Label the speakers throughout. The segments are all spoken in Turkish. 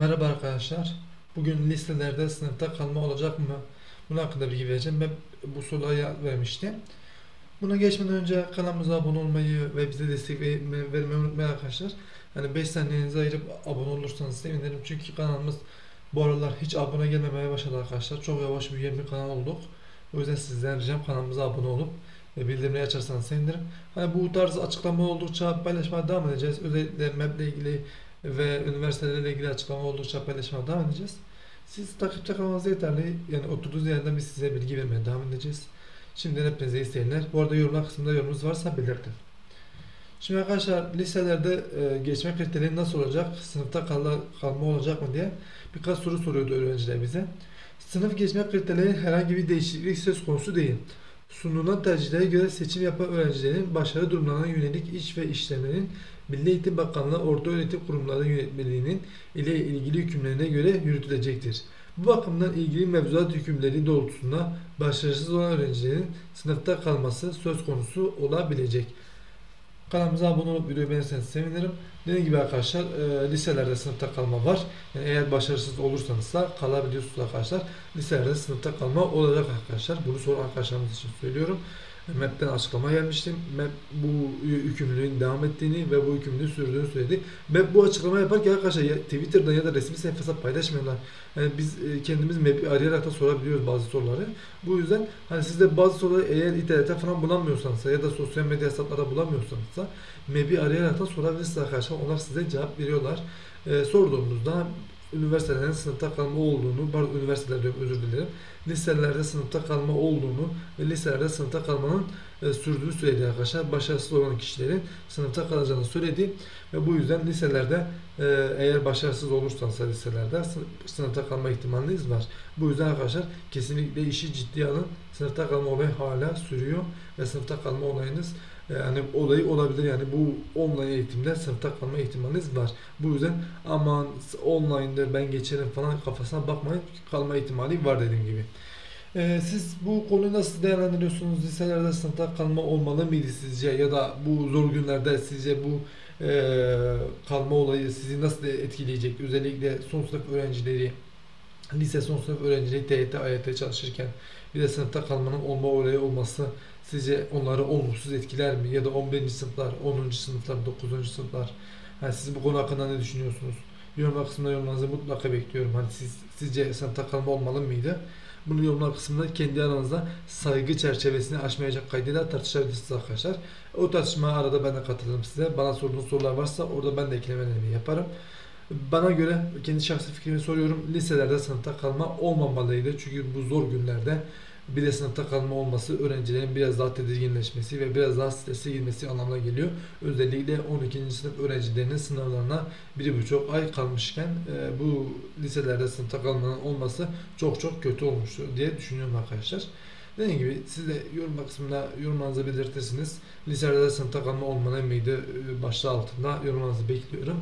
Speaker 1: Merhaba arkadaşlar. Bugün listelerde sınıfta kalma olacak mı? Bunun hakkında bilgi vereceğim. Ben bu soruyu vermiştim. Buna geçmeden önce kanalımıza abone olmayı ve bize destek ve- vermeyi unutmayın arkadaşlar. Yani 5 saniyenizi ayırıp abone olursanız sevinirim. Çünkü kanalımız bu aralar hiç abone gelmemeye başladı arkadaşlar. Çok yavaş büyüyen bir kanal olduk. O yüzden sizden ricam kanalımıza abone olup ve bildirimleri açarsanız sevinirim. Hani bu tarz açıklama oldukça paylaşmaya devam edeceğiz. Özellikle MEP ile ilgili ve üniversitelerle ilgili açıklama oldukça paylaşmaya devam edeceğiz. Siz takipte kalmanız yeterli. Yani oturduğunuz yerden biz size bilgi vermeye devam edeceğiz. Şimdiden hepinize iyi seyirler. Bu arada yorumlar kısmında yorumunuz varsa belirtin. Şimdi arkadaşlar liselerde e, geçme kriteri nasıl olacak? Sınıfta kal kalma olacak mı diye birkaç soru soruyordu öğrenciler bize. Sınıf geçme kriterleri herhangi bir değişiklik söz konusu değil. Sunulan tercihlere göre seçim yapan öğrencilerin başarı durumlarına yönelik iş ve işlemlerin Milli Eğitim Bakanlığı Orta Öğretim Kurumları Yönetmeliğinin ile ilgili hükümlerine göre yürütülecektir. Bu bakımdan ilgili mevzuat hükümleri doğrultusunda başarısız olan öğrencilerin sınıfta kalması söz konusu olabilecek. Kanalımıza abone olup videoyu beğenirseniz sevinirim. Dediğim gibi arkadaşlar e, liselerde sınıfta kalma var. Yani eğer başarısız olursanız da kalabiliyorsunuz arkadaşlar. Liselerde sınıfta kalma olacak arkadaşlar. Bunu soran arkadaşlarımız için söylüyorum. MEP'ten açıklama gelmiştim. MEP bu yükümlülüğün devam ettiğini ve bu yükümlülüğü sürdüğünü söyledi. MEP bu açıklama yaparken arkadaşlar ya Twitter'dan ya da resmi sayfasında paylaşmıyorlar. Yani biz e, kendimiz MEP'i arayarak da sorabiliyoruz bazı soruları. Bu yüzden hani siz de bazı soruları eğer internette falan bulamıyorsanız ya da sosyal medya hesaplarda bulamıyorsanız da MEP'i arayarak da sorabilirsiniz arkadaşlar. Onlar size cevap veriyorlar. E, sorduğunuzda üniversitelerin sınıfta kalma olduğunu, pardon üniversiteler diyorum özür dilerim. Liselerde sınıfta kalma olduğunu ve liselerde sınıfta kalmanın e, sürdüğünü söyledi arkadaşlar. Başarısız olan kişilerin sınıfta kalacağını söyledi ve bu yüzden liselerde e, eğer başarısız olursanız liselerde sı- sınıfta kalma ihtimaliniz var. Bu yüzden arkadaşlar kesinlikle işi ciddiye alın. Sınıfta kalma olayı hala sürüyor ve sınıfta kalma olayınız yani olayı olabilir yani bu online eğitimde sınıfta kalma ihtimaliniz var. Bu yüzden aman online'dır ben geçerim falan kafasına bakmayın kalma ihtimali var dediğim gibi. Ee, siz bu konuyu nasıl değerlendiriyorsunuz? Liselerde sınıfta kalma olmalı mıydı sizce? Ya da bu zor günlerde sizce bu e, kalma olayı sizi nasıl etkileyecek? Özellikle son sınıf öğrencileri, lise son sınıf öğrencileri TYT, AYT çalışırken bir de sınıfta kalmanın olma olayı olması sizce onları olumsuz etkiler mi? Ya da 11. sınıflar, 10. sınıflar, 9. sınıflar. Yani siz bu konu hakkında ne düşünüyorsunuz? Yorumlar kısmında yorumlarınızı mutlaka bekliyorum. Hani siz sizce sınıfta kalma olmalı mıydı? Bunu yorumlar kısmında kendi aranızda saygı çerçevesini aşmayacak kaydıyla tartışabilirsiniz arkadaşlar. O tartışmaya arada ben de katılırım size. Bana sorduğunuz sorular varsa orada ben de eklemelerimi yaparım. Bana göre kendi şahsi fikrimi soruyorum. Liselerde sınıfta kalma olmamalıydı. Çünkü bu zor günlerde bir de sınıfta kalma olması öğrencilerin biraz daha tedirginleşmesi ve biraz daha strese girmesi anlamına geliyor. Özellikle 12. sınıf öğrencilerinin sınavlarına 1,5 ay kalmışken e, bu liselerde sınıfta kalmanın olması çok çok kötü olmuştur diye düşünüyorum arkadaşlar. Dediğim gibi siz de yorum kısmında yorumlarınızı belirtirsiniz. Liselerde sınıfta kalma olmalı mıydı e, başlığı altında yorumlarınızı bekliyorum.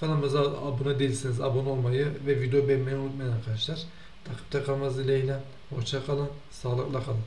Speaker 1: Kanalımıza abone değilseniz abone olmayı ve videoyu beğenmeyi unutmayın arkadaşlar. Takipte kalmanız dileğiyle. Hoşça kalın. Sağlıkla kalın.